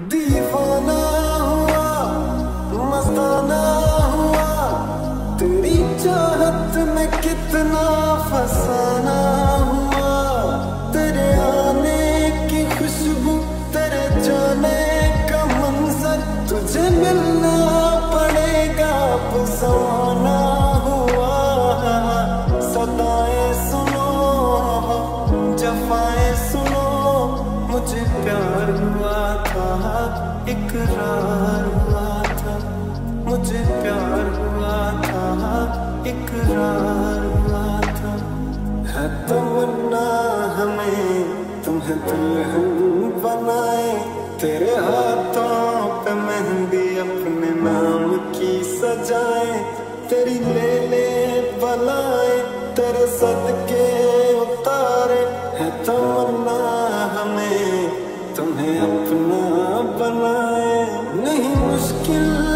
दीवाना हुआ, मस्ताना हुआ चाहत कितना फसाना हुआ। तेरे आने की खुशबू, तेरे जाने का मंजर, तुझे मिलना पड़ेगा, फसाना हुआ। सदाएँ सुनो प्यार हुआ था, इकरार हुआ था। मुझे प्यार हुआ था, इकरार हुआ था। है तमन्ना हमें, तुम्हें दुल्हन बनाए। तेरे हाथों पे मेहंदी अपने नाम की सजाए। तेरी ले ले बलाए तेरे सदके तुम्हें अपना बनाए नहीं मुश्किल।